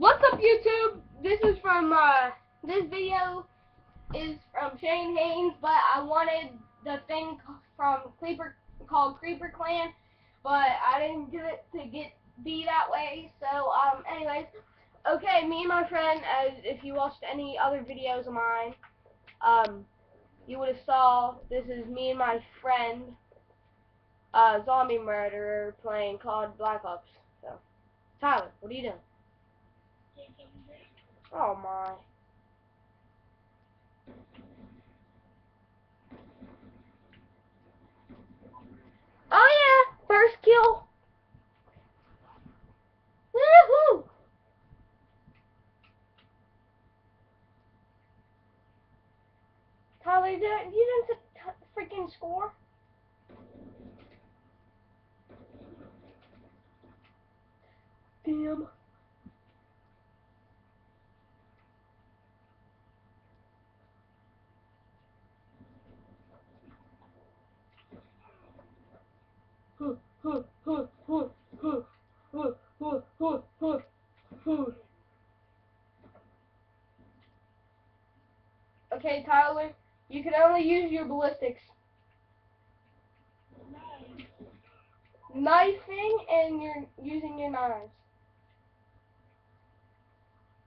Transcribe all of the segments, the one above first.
What's up, YouTube? This is from, uh, this video is from Shane Haines, but I wanted the thing from Creeper, called Creeper Clan, but I didn't do it to get, be that way, so, um, anyways, okay, me and my friend, as if you watched any other videos of mine, um, you would have saw, this is me and my friend, uh, Zombie Murderer, playing COD Black Ops, so, Tyler, what are you doing? Oh my. Oh yeah, first kill. Woohoo! Tyler, didn't, you didn't freaking score? Damn. Okay, Tyler, you can only use your ballistics. Knifing and you're using your knives.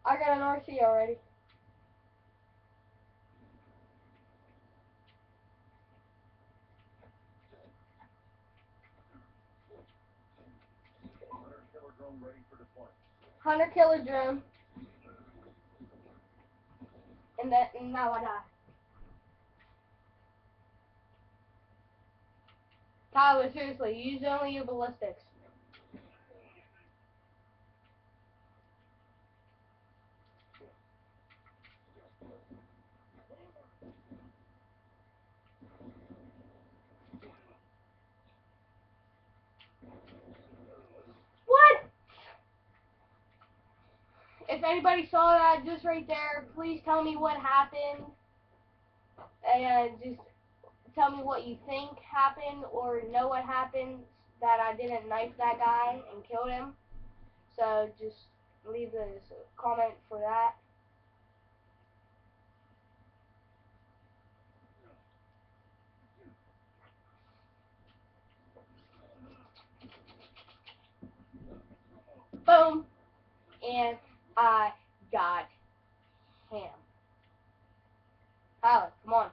I got an RC already. Hunter killer drone. And that and now I die. Tyler, seriously, use only your ballistics. What? If anybody saw that just right there, please tell me what happened. And just tell me what you think happened or know what happened that I didn't knife that guy and killed him. So just leave a comment for that. Boom. And I got him. Tyler, come on.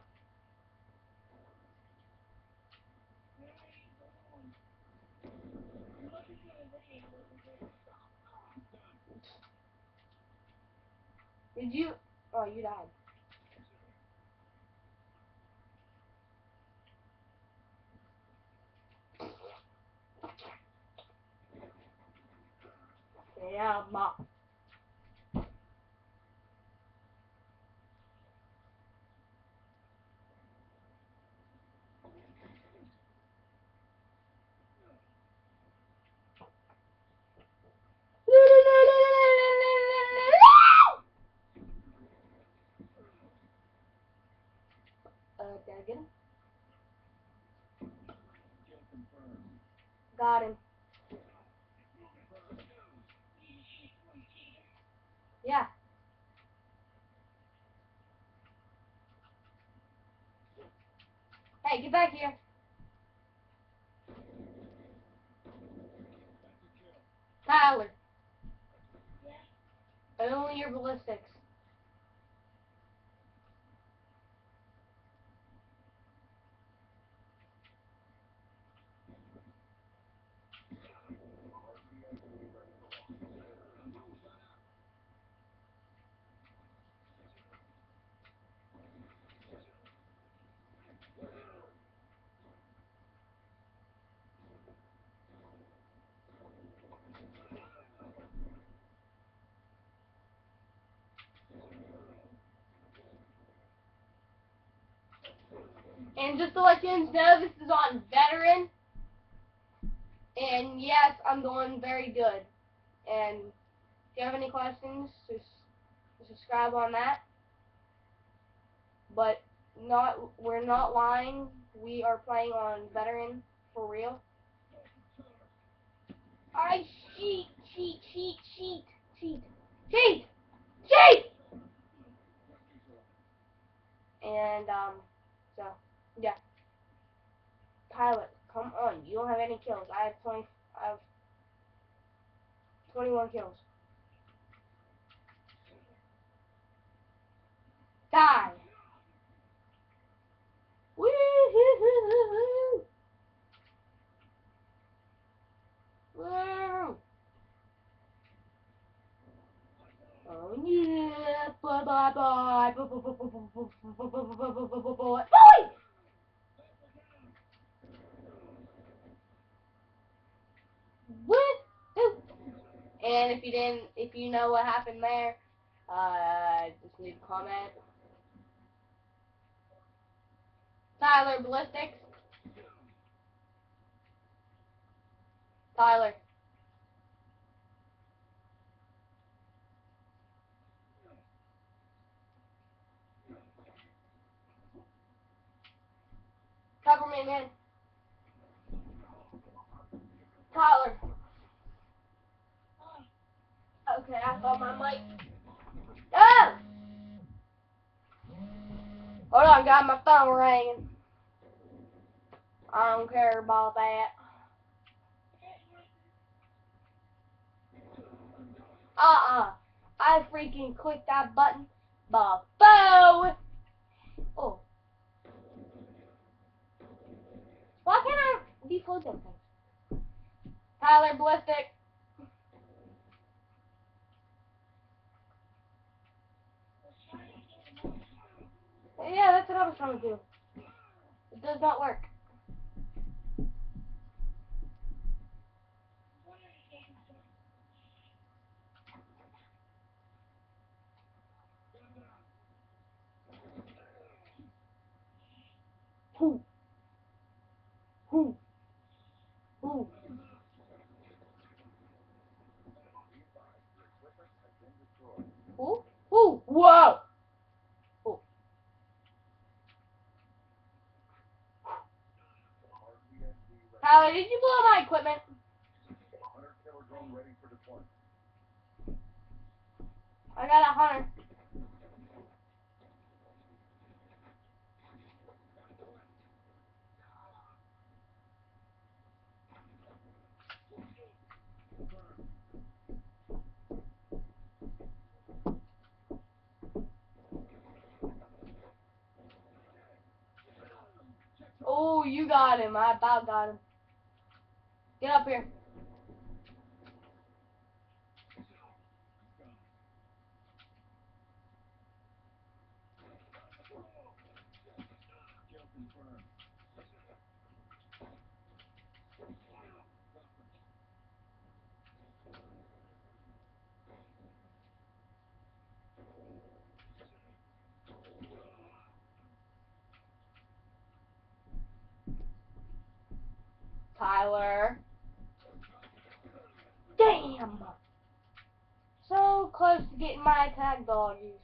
Did you? Oh, you died. Yeah, ma. I get him? Got him. Yeah. Hey, get back here. Tyler. Only your ballistics. And just to let you guys know, this is on Veteran. And yes, I'm doing very good. And if you have any questions, just subscribe on that. But not we're not lying. We are playing on Veteran for real. I cheat, cheat, cheat, cheat, cheat, cheat, cheat. And um, so. Yeah. Pilot, come on. You don't have any kills. I have 20. I have 21 kills. Die. Oh yeah. Bye bye bye. If you didn't, if you know what happened there, uh, just leave a comment. Tyler Ballistics. Tyler. Cover me, man. Tyler. Thought my mic. Oh! Hold on, got my phone ringing. I don't care about that. Uh-uh. I freaking clicked that button. Babo! Oh. Why can't I defloat them things? Tyler Ballistic. Yeah, that's what I was trying to do. It does not work. Tyler, did you blow my equipment? I got a hunter. Oh, you got him. I about got him. Get up here. Tyler. Damn! So close to getting my attack doggies.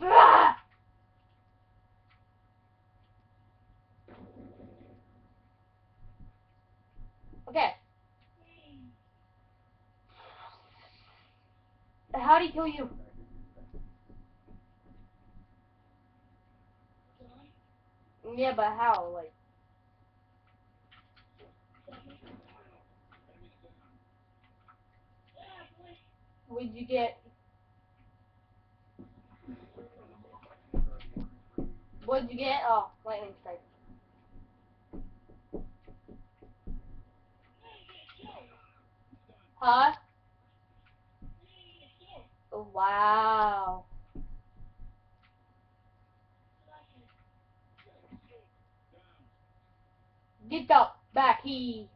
Okay. How'd he kill you? Yeah, but how? Like, what'd you get? What'd you get? Oh, lightning strike. Huh? Wow. Get up, back he.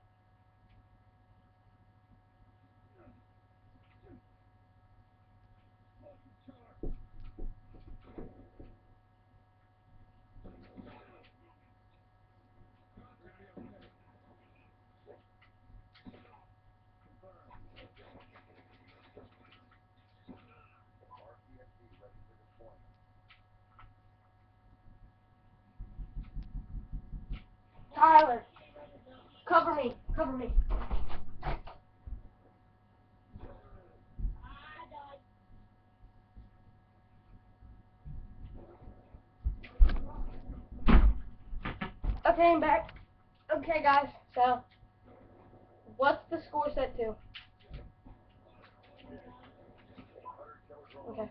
Tyler, cover me, cover me. Okay, I'm back. Okay, guys, so what's the score set to? Okay.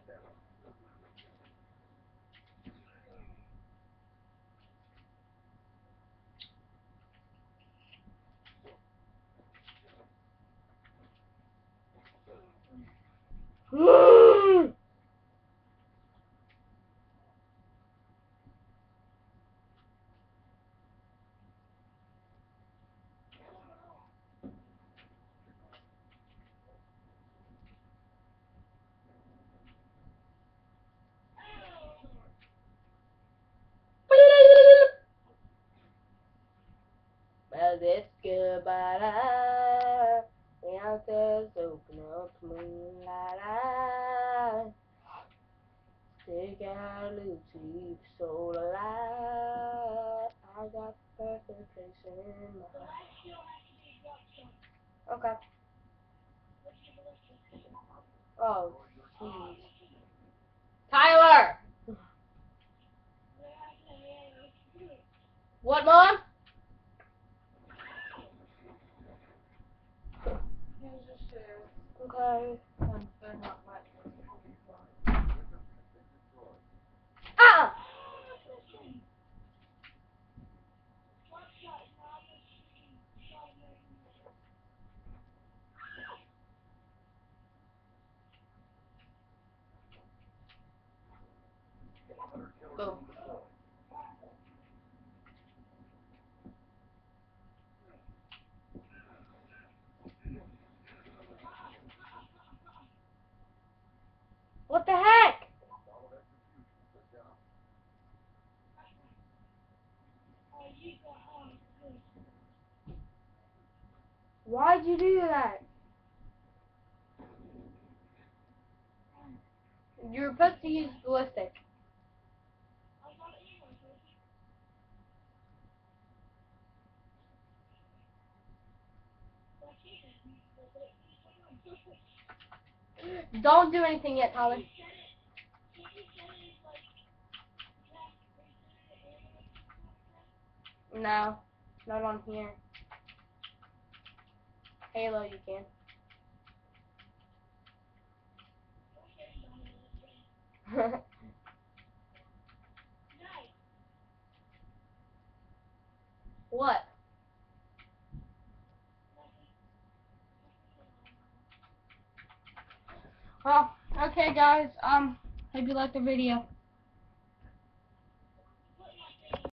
This goodbye. The answers open up moonlight. Take out sleep, soul alive. I got perfect place in mind. Okay. Oh, jeez. Tyler! What, Mom? Okay. Ah! Boom. What the heck? Why'd you do that? You're supposed to use ballistic. Don't do anything yet, Tyler. No, not on here. Halo, you can. what? Well, okay, guys. Um, hope you liked the video.